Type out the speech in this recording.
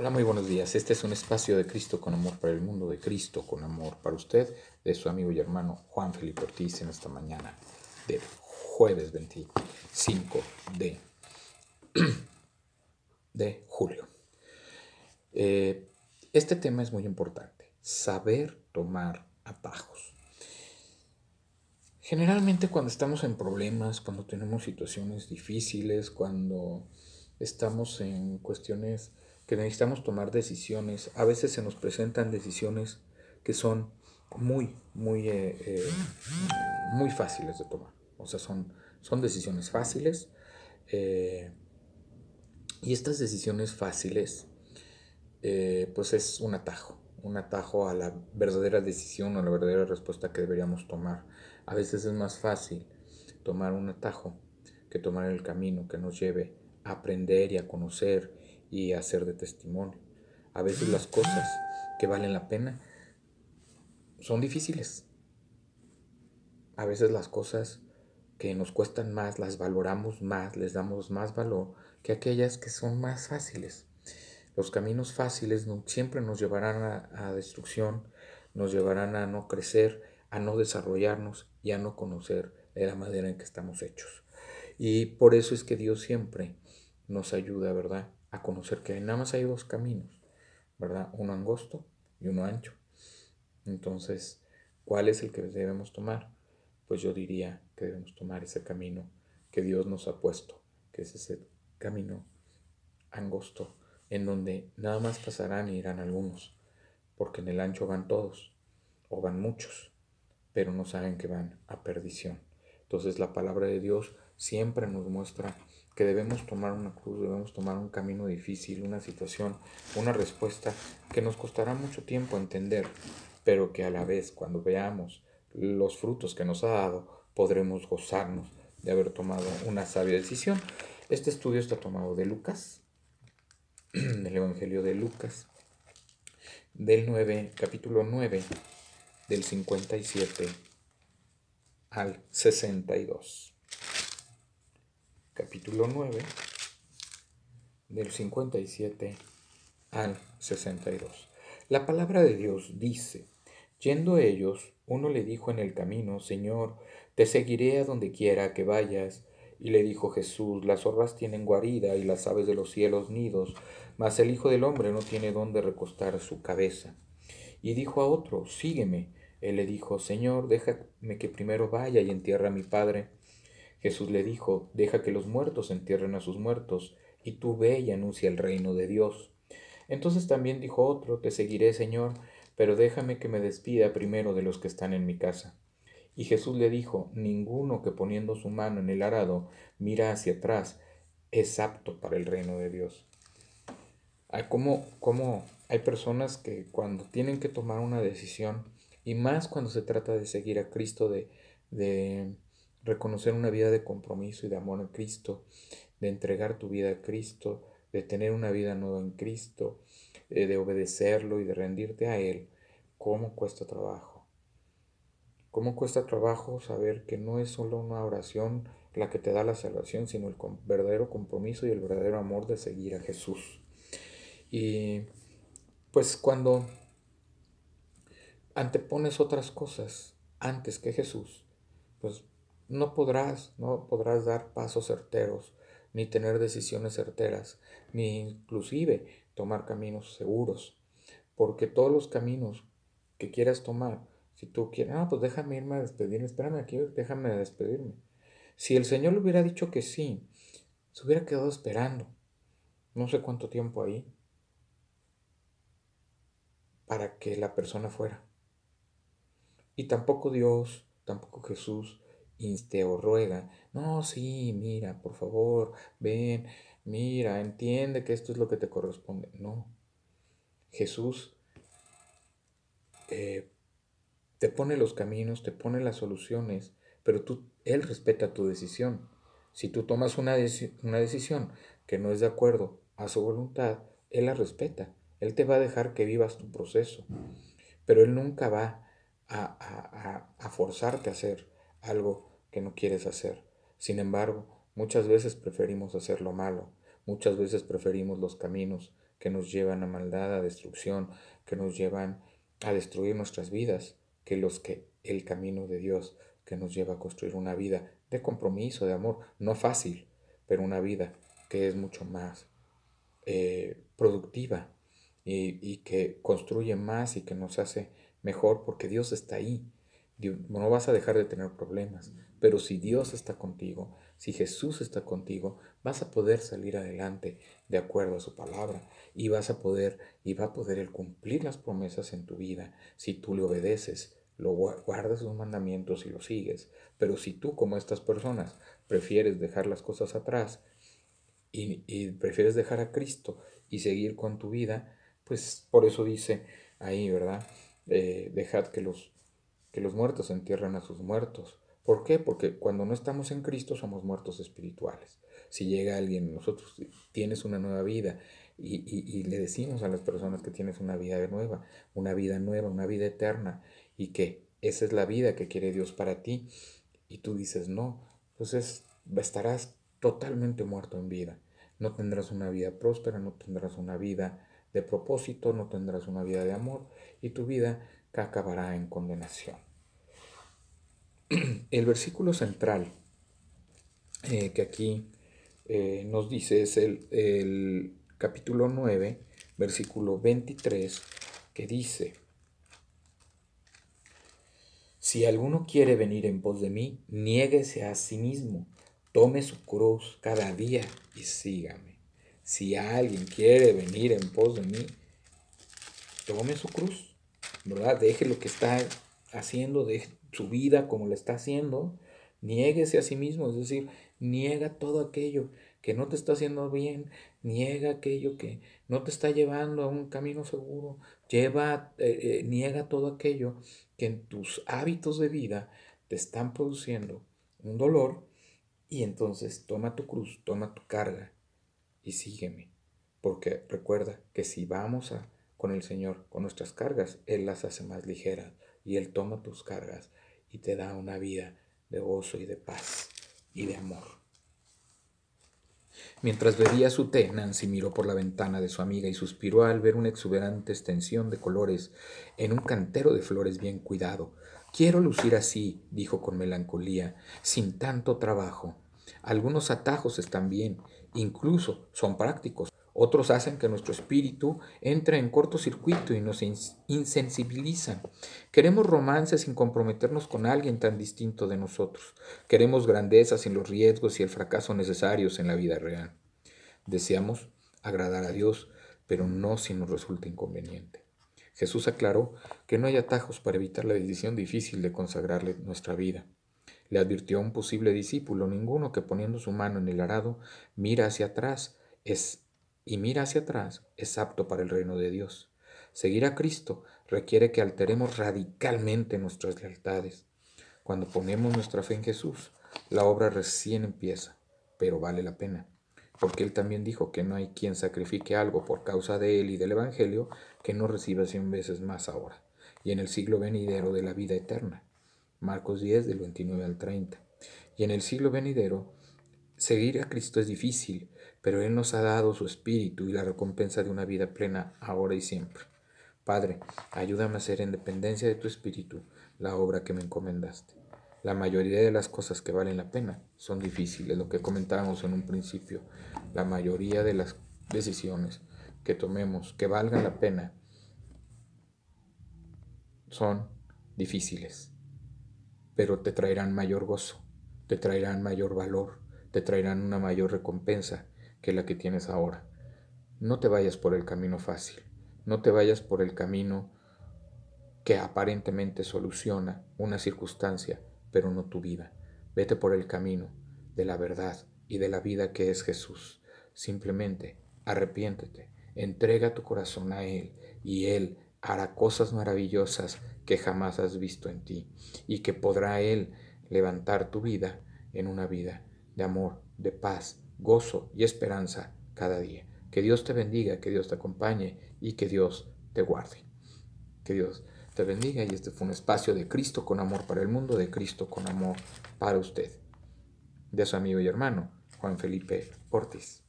Hola, muy buenos días. Este es un espacio de Cristo con amor para el mundo, de Cristo con amor para usted, de su amigo y hermano Juan Felipe Ortiz en esta mañana del jueves 25 de, de julio. Eh, este tema es muy importante, saber tomar atajos. Generalmente cuando estamos en problemas, cuando tenemos situaciones difíciles, cuando estamos en cuestiones que necesitamos tomar decisiones. A veces se nos presentan decisiones que son muy, muy, eh, eh, muy fáciles de tomar. O sea, son, son decisiones fáciles. Eh, y estas decisiones fáciles, pues es un atajo, un atajo a la verdadera decisión o la verdadera respuesta que deberíamos tomar. A veces es más fácil tomar un atajo que tomar el camino que nos lleve a aprender y a conocer y hacer de testimonio. A veces las cosas que valen la pena son difíciles. A veces las cosas que nos cuestan más las valoramos más, les damos más valor que aquellas que son más fáciles. Los caminos fáciles siempre nos llevarán a, a destrucción, nos llevarán a no crecer, a no desarrollarnos y a no conocer la manera en que estamos hechos. Y por eso es que Dios siempre nos ayuda, ¿verdad? A conocer que nada más hay dos caminos, ¿verdad? Uno angosto y uno ancho. Entonces, ¿cuál es el que debemos tomar? Pues yo diría que debemos tomar ese camino que Dios nos ha puesto, que es ese camino angosto, en donde nada más pasarán y irán algunos, porque en el ancho van todos, o van muchos, pero no saben que van a perdición. Entonces la palabra de Dios siempre nos muestra que debemos tomar una cruz, debemos tomar un camino difícil, una situación, una respuesta que nos costará mucho tiempo entender, pero que a la vez cuando veamos los frutos que nos ha dado, podremos gozarnos de haber tomado una sabia decisión. Este estudio está tomado de Lucas, del Evangelio de Lucas, del 9, capítulo 9, del 57 al 62 capítulo 9, del 57 al 62. La palabra de Dios dice, yendo ellos, uno le dijo en el camino, Señor, te seguiré a donde quiera que vayas. Y le dijo Jesús, las zorras tienen guarida y las aves de los cielos nidos, mas el Hijo del Hombre no tiene dónde recostar su cabeza. Y dijo a otro, sígueme. Él le dijo, Señor, déjame que primero vaya y entierre a mi Padre. Jesús le dijo, deja que los muertos entierren a sus muertos, y tú ve y anuncia el reino de Dios. Entonces también dijo otro, te seguiré, Señor, pero déjame que me despida primero de los que están en mi casa. Y Jesús le dijo, ninguno que poniendo su mano en el arado mira hacia atrás es apto para el reino de Dios. Como hay personas que cuando tienen que tomar una decisión, y más cuando se trata de seguir a Cristo, de, de reconocer una vida de compromiso y de amor en Cristo, de entregar tu vida a Cristo, de tener una vida nueva en Cristo, eh, de obedecerlo y de rendirte a Él, ¿cómo cuesta trabajo? ¿Cómo cuesta trabajo saber que no es solo una oración la que te da la salvación, sino el verdadero compromiso y el verdadero amor de seguir a Jesús? Y pues cuando antepones otras cosas antes que Jesús, pues no podrás, no podrás dar pasos certeros, ni tener decisiones certeras, ni inclusive tomar caminos seguros, porque todos los caminos que quieras tomar, si tú quieres, ah, pues déjame irme a despedirme, espérame aquí, déjame despedirme. Si el Señor le hubiera dicho que sí, se hubiera quedado esperando, no sé cuánto tiempo ahí, para que la persona fuera. Y tampoco Dios, tampoco Jesús inste o ruega, no, sí, mira, por favor, ven, mira, entiende que esto es lo que te corresponde. No, Jesús eh, te pone los caminos, te pone las soluciones, pero tú, Él respeta tu decisión. Si tú tomas una, una decisión que no es de acuerdo a su voluntad, Él la respeta. Él te va a dejar que vivas tu proceso, pero Él nunca va a, a, a forzarte a hacer algo que no quieres hacer. Sin embargo, muchas veces preferimos hacer lo malo, muchas veces preferimos los caminos que nos llevan a maldad, a destrucción, que nos llevan a destruir nuestras vidas, que los que el camino de Dios que nos lleva a construir una vida de compromiso, de amor, no fácil, pero una vida que es mucho más eh, productiva y, y, que construye más y que nos hace mejor porque Dios está ahí. No vas a dejar de tener problemas, pero si Dios está contigo, si Jesús está contigo, vas a poder salir adelante de acuerdo a su palabra y vas a poder y va a poder el cumplir las promesas en tu vida si tú le obedeces, lo guardas sus mandamientos y lo sigues. Pero si tú como estas personas prefieres dejar las cosas atrás y, prefieres dejar a Cristo y seguir con tu vida, pues por eso dice ahí, ¿verdad? Eh, dejad que los, que los muertos entierren a sus muertos. ¿Por qué? Porque cuando no estamos en Cristo somos muertos espirituales. Si llega alguien, nosotros tienes una nueva vida y, y, le decimos a las personas que tienes una vida nueva, una vida nueva, una vida eterna y que esa es la vida que quiere Dios para ti y tú dices no, entonces estarás totalmente muerto en vida. No tendrás una vida próspera, no tendrás una vida de propósito, no tendrás una vida de amor y tu vida acabará en condenación. El versículo central eh, que aquí eh, nos dice es el, el capítulo 9, versículo 23, que dice, si alguno quiere venir en pos de mí, niéguese a sí mismo, tome su cruz cada día y sígame. Si alguien quiere venir en pos de mí, tome su cruz, ¿verdad? Deje lo que está haciendo, deje su vida como lo está haciendo, niéguese a sí mismo, es decir, niega todo aquello que no te está haciendo bien, niega aquello que no te está llevando a un camino seguro, lleva, eh, eh, niega todo aquello que en tus hábitos de vida te están produciendo un dolor y entonces toma tu cruz, toma tu carga y sígueme. Porque recuerda que si vamos con el Señor, con nuestras cargas, Él las hace más ligeras y Él toma tus cargas y te da una vida de gozo y de paz y de amor. Mientras bebía su té, Nancy miró por la ventana de su amiga y suspiró al ver una exuberante extensión de colores en un cantero de flores bien cuidado. Quiero lucir así, dijo con melancolía, sin tanto trabajo. Algunos atajos están bien, incluso son prácticos. Otros hacen que nuestro espíritu entre en cortocircuito y nos insensibilizan. Queremos romances sin comprometernos con alguien tan distinto de nosotros. Queremos grandeza sin los riesgos y el fracaso necesarios en la vida real. Deseamos agradar a Dios, pero no si nos resulta inconveniente. Jesús aclaró que no hay atajos para evitar la decisión difícil de consagrarle nuestra vida. Le advirtió a un posible discípulo, ninguno que poniendo su mano en el arado mira hacia atrás es y mira hacia atrás es apto para el reino de Dios. Seguir a Cristo requiere que alteremos radicalmente nuestras lealtades. Cuando ponemos nuestra fe en Jesús, la obra recién empieza, pero vale la pena, porque Él también dijo que no hay quien sacrifique algo por causa de Él y del Evangelio que no reciba cien veces más ahora, y en el siglo venidero de la vida eterna. Marcos 10 del 29 al 30. Y en el siglo venidero, seguir a Cristo es difícil, pero Él nos ha dado su espíritu y la recompensa de una vida plena ahora y siempre. Padre, ayúdame a hacer en dependencia de tu espíritu la obra que me encomendaste. La mayoría de las cosas que valen la pena son difíciles, lo que comentábamos en un principio. La mayoría de las decisiones que tomemos que valgan la pena son difíciles, pero te traerán mayor gozo, te traerán mayor valor, te traerán una mayor recompensa que la que tienes ahora. No te vayas por el camino fácil, no te vayas por el camino que aparentemente soluciona una circunstancia, pero no tu vida. Vete por el camino de la verdad y de la vida que es Jesús. Simplemente arrepiéntete, entrega tu corazón a Él y Él hará cosas maravillosas que jamás has visto en ti y que podrá Él levantar tu vida en una vida de amor, de paz, gozo y esperanza cada día. Que Dios te bendiga, que Dios te acompañe y que Dios te guarde. Que Dios te bendiga y este fue un espacio de Cristo con amor para el mundo, de Cristo con amor para usted. De su amigo y hermano, Juan Felipe Ortiz.